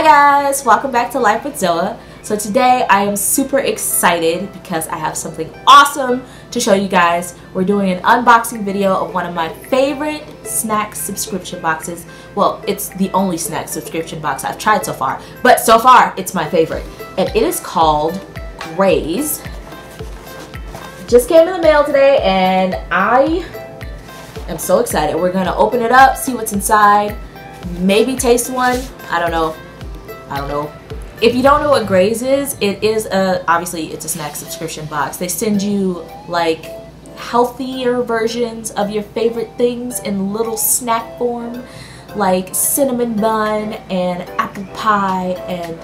Hi guys, welcome back to Life with Zoa. So today I am super excited because I have something awesome to show you guys. We're doing an unboxing video of one of my favorite snack subscription boxes. Well, it's the only snack subscription box I've tried so far, but so far it's my favorite. And it is called Graze. Just came in the mail today and I am so excited. We're gonna open it up, see what's inside, maybe taste one. I don't know I don't know. If you don't know what Graze is, it is a, obviously it's a snack subscription box. They send you like healthier versions of your favorite things in little snack form like cinnamon bun and apple pie and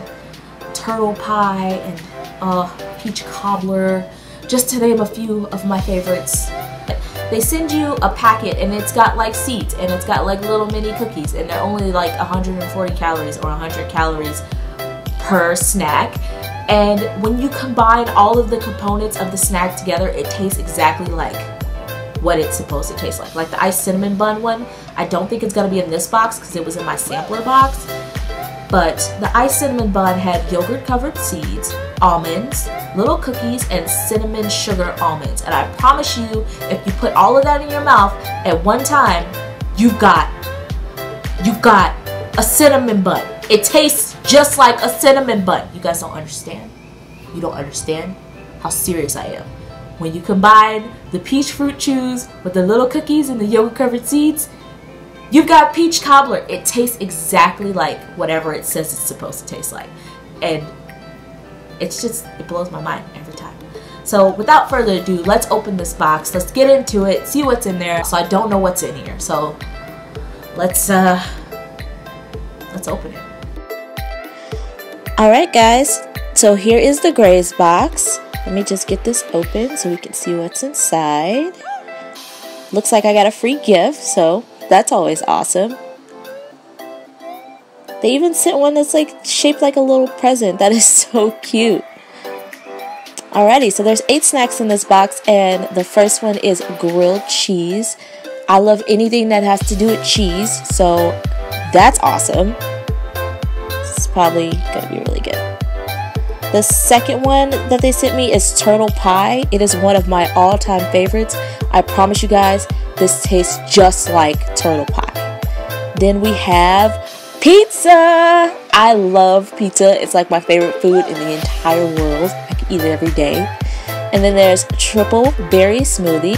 turtle pie and uh, peach cobbler just to name a few of my favorites they send you a packet and it's got like seeds and it's got like little mini cookies and they're only like 140 calories or 100 calories per snack. And when you combine all of the components of the snack together it tastes exactly like what it's supposed to taste like. Like the iced cinnamon bun one I don't think it's gonna be in this box because it was in my sampler box but the iced cinnamon bun had yogurt covered seeds, almonds, little cookies, and cinnamon sugar almonds. And I promise you, if you put all of that in your mouth at one time, you've got, you've got a cinnamon bun. It tastes just like a cinnamon bun. You guys don't understand. You don't understand how serious I am. When you combine the peach fruit chews with the little cookies and the yogurt covered seeds, You've got peach cobbler. It tastes exactly like whatever it says it's supposed to taste like. And it's just, it blows my mind every time. So without further ado, let's open this box. Let's get into it, see what's in there. So I don't know what's in here. So let's, uh, let's open it. Alright guys, so here is the Graze box. Let me just get this open so we can see what's inside. Looks like I got a free gift, so that's always awesome. They even sent one that's like shaped like a little present. That is so cute. Alrighty, so there's eight snacks in this box, and the first one is grilled cheese. I love anything that has to do with cheese, so that's awesome. It's probably gonna be really good. The second one that they sent me is turtle pie. It is one of my all time favorites. I promise you guys, this tastes just like turtle pie. Then we have pizza. I love pizza. It's like my favorite food in the entire world. I can eat it every day. And then there's triple berry smoothie.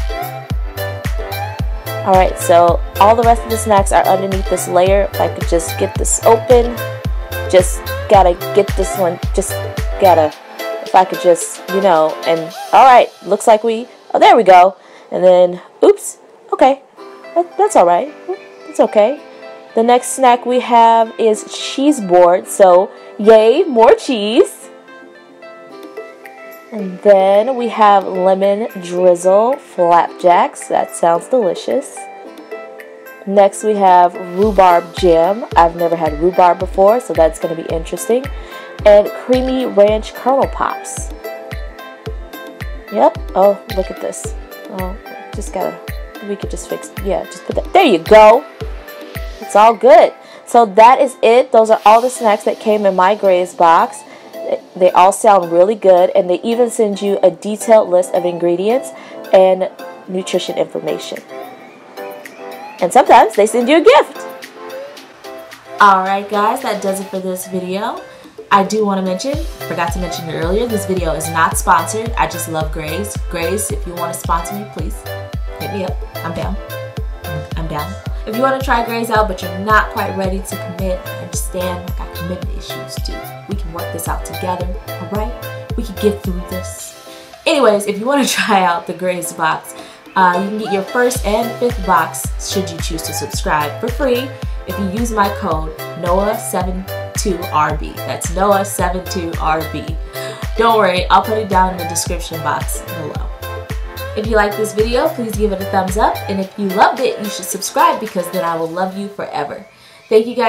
Alright, so all the rest of the snacks are underneath this layer. If I could just get this open, just gotta get this one, just gotta, if I could just, you know, and alright, looks like we, oh, there we go. And then, oops, Okay, that, that's all right. It's okay. The next snack we have is cheese board. So, yay, more cheese. And then we have lemon drizzle flapjacks. That sounds delicious. Next we have rhubarb jam. I've never had rhubarb before, so that's going to be interesting. And creamy ranch kernel pops. Yep. Oh, look at this. Oh, just gotta we could just fix yeah just put that there you go it's all good so that is it those are all the snacks that came in my Graze box they all sound really good and they even send you a detailed list of ingredients and nutrition information and sometimes they send you a gift alright guys that does it for this video I do want to mention, forgot to mention earlier, this video is not sponsored. I just love Graze. Graze, if you want to sponsor me, please hit me up. I'm down. I'm down. If you want to try Graze out but you're not quite ready to commit, I understand. I got commitment issues too. We can work this out together, alright? We can get through this. Anyways, if you want to try out the Graze box, uh, you can get your first and fifth box should you choose to subscribe for free if you use my code NOAH72RB. That's NOAH72RB. Don't worry, I'll put it down in the description box below. If you like this video, please give it a thumbs up. And if you loved it, you should subscribe because then I will love you forever. Thank you guys